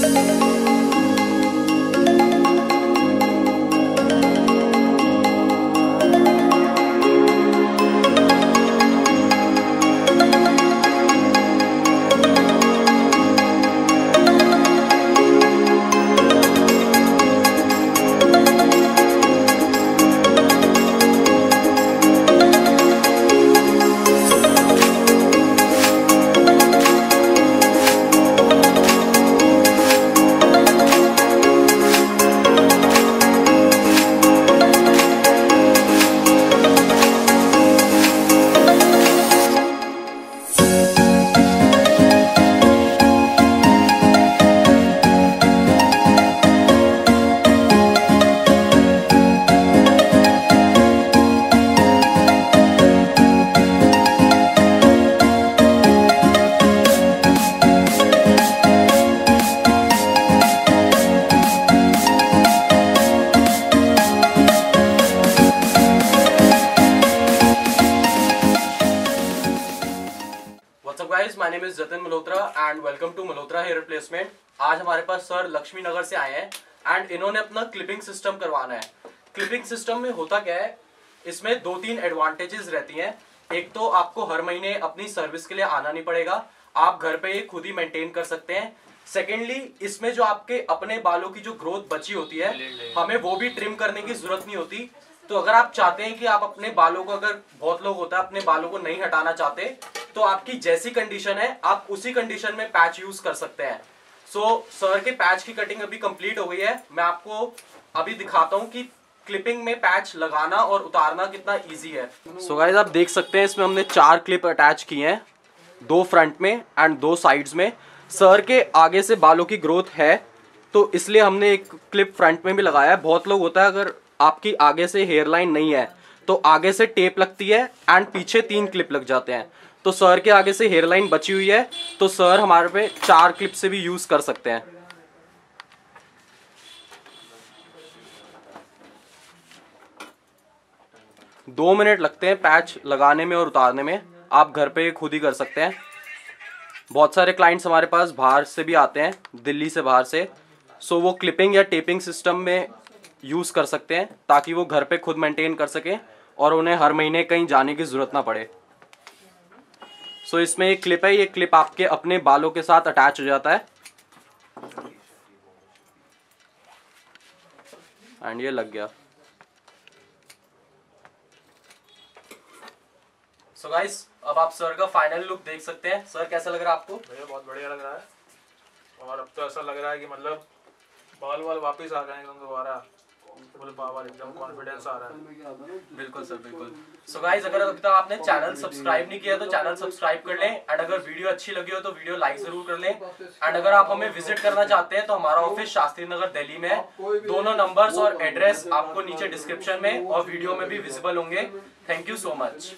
なるほど。name is Jatin Malhotra and welcome to Malhotra hair replacement आज हमारे पास sir Lakshmi नगर से आए हैं एंड इन्होंने अपना क्लिपिंग सिस्टम करवाना है। क्लिपिंग सिस्टम में होता क्या है? इसमें दो तीन एडवांटेजेस रहती हैं। एक तो आपको हर महीने अपनी सर्विस के लिए आना नहीं पड़ेगा। आप घर पे ये खुद ही मेंटेन कर सकते हैं। सेकेंडली इसमें जो आपके अपने बालों की जो ग्रोथ बची होती है हमें वो भी ट्रिम करने की ज़रूरत नहीं होती। तो अगर आप चाहते हैं कि आप अपने बालों को अगर बहुत लोग होता है अपने बालों को नहीं हटाना चाहते तो आपकी जैसी कंडीशन है आप उसी कंडीशन में पैच यूज़ कर सकते हैं। सो so, सर के पैच की कटिंग अभी कंप्लीट हो गई है। मैं आपको अभी दिखाता हूँ कि क्लिपिंग में पैच लगाना और उतारना कितना इजी है। सो so गाइस आप देख सकते हैं इसमें हमने चार क्लिप अटैच किए हैं दो फ्रंट में एंड दो साइड्स में। सर के आगे से बालों की ग्रोथ है तो इसलिए हमने एक क्लिप फ्रंट में भी लगाया है। बहुत लोग होता है अगर आपकी आगे से हेयर लाइन नहीं है तो आगे से टेप लगती है एंड पीछे तीन क्लिप लग जाते हैं। तो सर के आगे से हेयर लाइन बची हुई है तो सर हमारे पे चार क्लिप से भी यूज़ कर सकते हैं। दो मिनट लगते हैं पैच लगाने में और उतारने में। आप घर पे खुद ही कर सकते हैं। बहुत सारे क्लाइंट्स हमारे पास बाहर से भी आते हैं, दिल्ली से बाहर से। सो वो क्लिपिंग या टेपिंग सिस्टम में यूज़ कर सकते हैं ताकि वो घर पे खुद मेंटेन कर सकें और उन्हें हर महीने कहीं जाने की ज़रूरत ना पड़े। सो so, इसमें एक क्लिप है ये क्लिप आपके अपने बालों के साथ अटैच हो जाता है। एंड ये लग गया। सो so गाइस अब आप सर का फाइनल लुक देख सकते हैं। सर कैसा लग रहा है आपको? भैया बहुत बढ़िया लग रहा है। और अब तो ऐसा लग रहा है कि मतलब बाल वाल वापस आ गए एकदम दोबारा। आपने चैनल सब्सक्राइब नहीं किया तो चैनल सब्सक्राइब कर लें एंड अगर वीडियो अच्छी लगी हो तो वीडियो लाइक ज़रूर कर लें। एंड अगर आप हमें विज़िट करना चाहते हैं तो हमारा ऑफ़िस शास्त्री नगर दिल्ली में है। दोनों नंबर्स और एड्रेस आपको नीचे डिस्क्रिप्शन में और वीडियो में भी विजिबल होंगे। Thank you so much